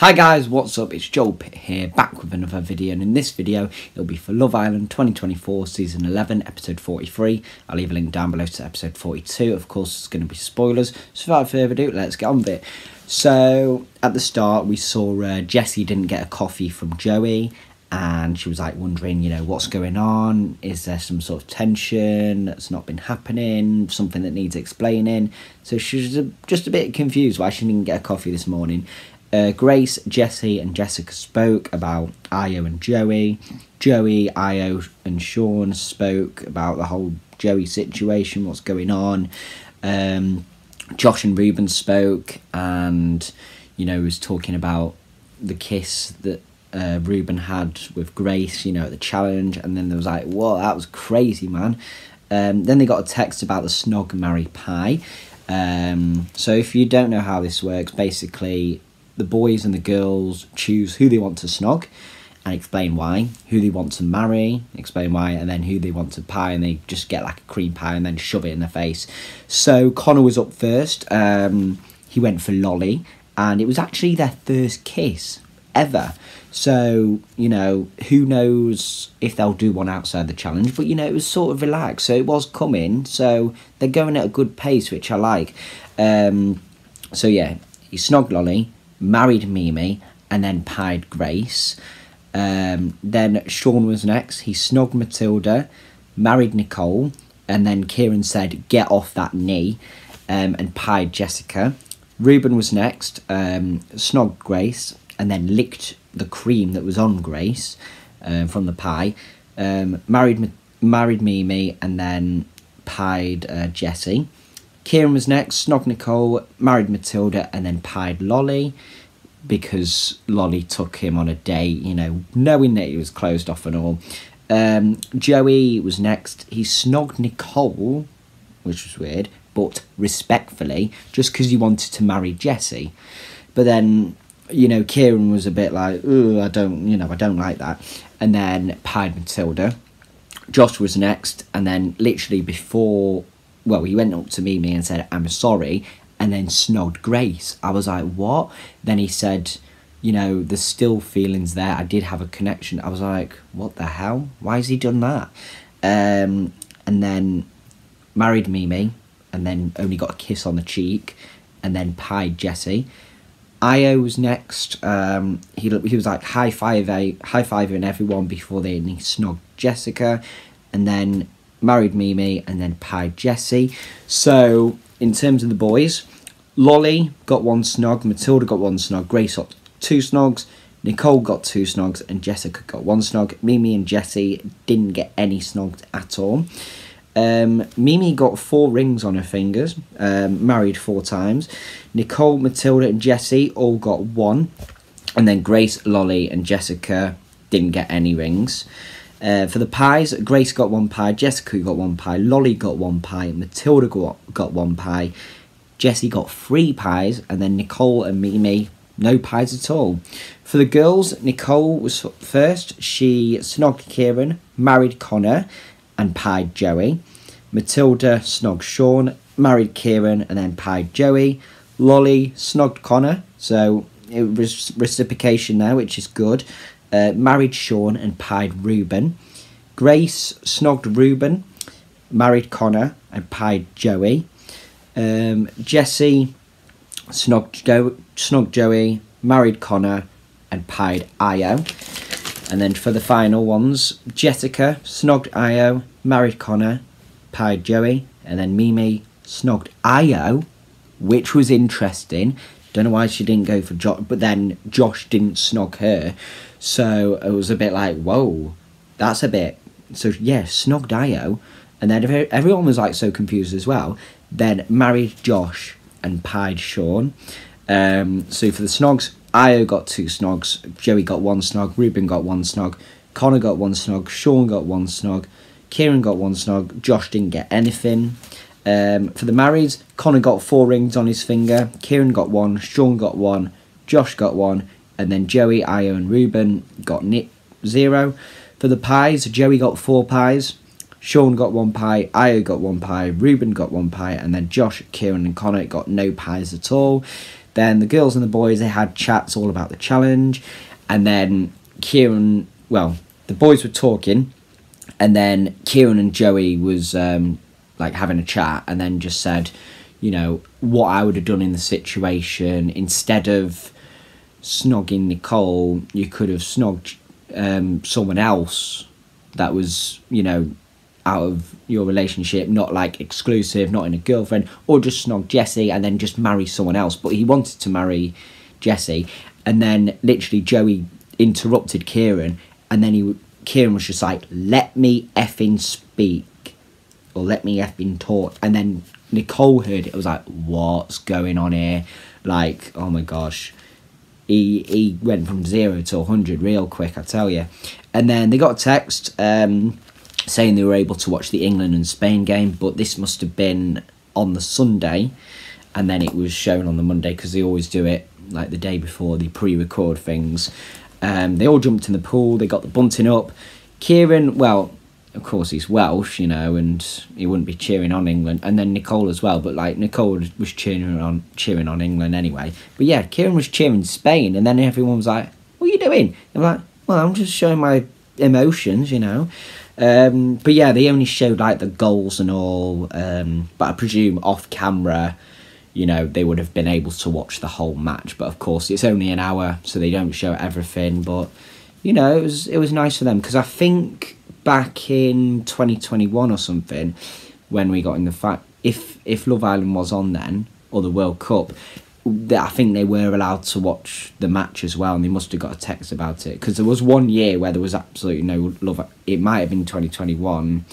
Hi guys, what's up? It's Joel Pitt here, back with another video, and in this video, it'll be for Love Island 2024 Season 11, Episode 43. I'll leave a link down below to Episode 42. Of course, it's going to be spoilers, so without further ado, let's get on with it. So, at the start, we saw uh, Jessie didn't get a coffee from Joey, and she was like wondering, you know, what's going on? Is there some sort of tension that's not been happening? Something that needs explaining? So she was just a bit confused why she didn't get a coffee this morning. Uh, Grace, Jesse, and Jessica spoke about Ayo and Joey. Joey, Ayo, and Sean spoke about the whole Joey situation, what's going on. Um, Josh and Reuben spoke, and you know, was talking about the kiss that uh, Reuben had with Grace, you know, at the challenge, and then there was like, whoa, that was crazy, man. Um, then they got a text about the snog marry pie. Um, so if you don't know how this works, basically the boys and the girls choose who they want to snog and explain why, who they want to marry, explain why, and then who they want to pie, and they just get like a cream pie and then shove it in their face. So Konnor was up first. Um, he went for Lolly, and it was actually their first kiss ever. So, you know, who knows if they'll do one outside the challenge, but you know, it was sort of relaxed, so it was coming, so they're going at a good pace, which I like. Um, so, yeah, he snogged Lolly, married Mimi, and then pied Grace. Um, then Sean was next. He snogged Matilda, married Nicole, and then Ciaran said, Get off that knee, um, and pied Jessica. Reuben was next, um, snogged Grace, and then licked the cream that was on Grace uh, from the pie. Um, married married Mimi, and then pied uh, Jessie. Ciaran was next, snogged Nicole, married Matilda, and then pied Lolly because Lolly took him on a date, you know, knowing that he was closed off and all. Um, Joey was next. He snogged Nicole, which was weird, but respectfully, just because he wanted to marry Jessie. But then, you know, Ciaran was a bit like, I don't, you know, I don't like that. And then pied Matilda. Josh was next, and then literally before well, he went up to Mimi and said, I'm sorry, and then snogged Grace. I was like, what? Then he said, you know, there's still feelings there. I did have a connection. I was like, what the hell? Why has he done that? Um, and then married Mimi, and then only got a kiss on the cheek, and then pied Jesse. Ayo was next. Um, he he was like high five high fiving everyone before they and he snogged Jessica, and then married Mimi, and then pied Jesse. So, in terms of the boys, Lolly got one snog, Matilda got one snog, Grace got two snogs, Nicole got two snogs, and Jessica got one snog. Mimi and Jesse didn't get any snogs at all. Um, Mimi got four rings on her fingers, um, married four times. Nicole, Matilda, and Jesse all got one. And then Grace, Lolly, and Jessica didn't get any rings. Uh, for the pies, Grace got one pie, Jessica got one pie, Lolly got one pie, Matilda got, got one pie, Jessie got three pies, and then Nicole and Mimi, no pies at all. For the girls, Nicole was first. She snogged Ciaran, married Konnor, and pied Joey. Matilda snogged Sean, married Ciaran, and then pied Joey. Lolly snogged Konnor, so it was reciprocation there, which is good uh, married Sean and pied Reuben. Grace snogged Reuben, married Konnor and pied Joey. Um, Jessie snogged, jo- snogged Joey, married Konnor and pied Ayo. And then for the final ones, Jessica snogged Ayo, married Konnor, pied Joey, and then Mimi snogged Ayo, which was interesting. Don't know why she didn't go for Josh, but then Josh didn't snog her. So it was a bit like, whoa, that's a bit. So yeah, snogged Ayo. And then everyone was like so confused as well. Then married Josh and pied Sean. Um, so for the snogs, Ayo got two snogs, Joey got one snog, Reuben got one snog, Konnor got one snog, Sean got one snog, Ciaran got one snog, Josh didn't get anything. Um, for the marrieds, Konnor got four rings on his finger, Ciaran got one, Sean got one, Josh got one, and then Joey, Ayo, and Reuben got zero. For the pies, Joey got four pies, Sean got one pie, Ayo got one pie, Reuben got one pie, and then Josh, Ciaran, and Konnor got no pies at all. Then the girls and the boys they had chats all about the challenge, and then Ciaran, well, the boys were talking, and then Ciaran and Joey was um, like having a chat, and then just said, you know, what I would have done in the situation. Instead of snogging Nicole, you could have snogged um, someone else that was, you know, out of your relationship, not like exclusive, not in a girlfriend, or just snog Jessie and then just marry someone else. But he wanted to marry Jessie, and then literally Joey interrupted Ciaran, and then he Ciaran was just like, "Let me effing speak, or let me have been taught. and then Nicole heard it. It was like, "What's going on here?" Like, oh my gosh. He, he went from zero to 100 real quick, I tell you. And then they got a text um, saying they were able to watch the England and Spain game, but this must have been on the Sunday, and then it was shown on the Monday because they always do it like the day before they pre-record things. Um, they all jumped in the pool. They got the bunting up. Ciaran, well, of course he's Welsh, you know, and he wouldn't be cheering on England. And then Nicole as well, but like Nicole was cheering on cheering on England anyway. But yeah, Ciaran was cheering Spain, and then everyone was like, "What are you doing?" I'm like, "Well, I'm just showing my emotions, you know." Um, but yeah, they only showed like the goals and all. Um, but I presume off camera, you know, they would have been able to watch the whole match. But of course, it's only an hour, so they don't show everything. But you know, it was it was nice for them because I think back in 2021 or something when we got in the fact if if Love Island was on then or the World Cup that I think they were allowed to watch the match as well, and they must have got a text about it because there was one year where there was absolutely no love. It might have been twenty twenty one,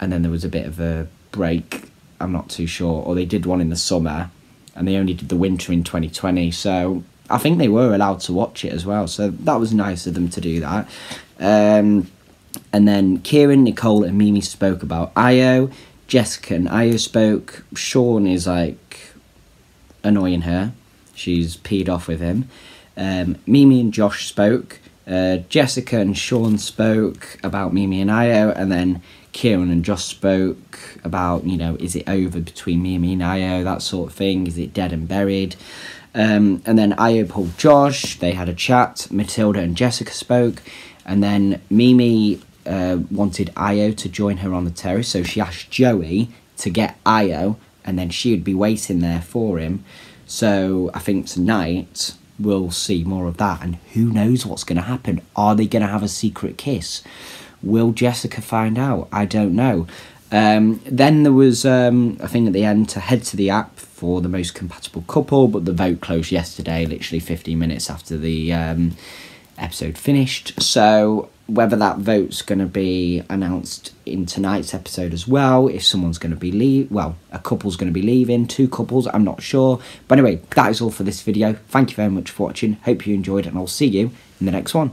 and then there was a bit of a break. I'm not too sure, or they did one in the summer, and they only did the winter in twenty twenty. So I think they were allowed to watch it as well. So that was nice of them to do that. Um, and then Ciaran, Nicole, and Mimi spoke about Ayo. Jessica and Ayo spoke. Sean is like annoying her. She's peed off with him. Um, Mimi and Josh spoke. Uh, Jessica and Sean spoke about Mimi and Ayo, and then Ciaran and Josh spoke about, you know, is it over between Mimi and Ayo, that sort of thing. Is it dead and buried? Um, and then Ayo pulled Josh. They had a chat. Matilda and Jessica spoke. And then Mimi uh, wanted Ayo to join her on the terrace, so she asked Joey to get Ayo, and then she would be waiting there for him. So I think tonight we'll see more of that, and who knows what's going to happen? Are they going to have a secret kiss? Will Jessica find out? I don't know. Um, then there was um, a thing at the end to head to the app for the most compatible couple, but the vote closed yesterday, literally 15 minutes after the um, episode finished. So whether that vote's going to be announced in tonight's episode as well, if someone's going to be leave, well, a couple's going to be leaving, two couples, I'm not sure. But anyway, that is all for this video. Thank you very much for watching. Hope you enjoyed, and I'll see you in the next one.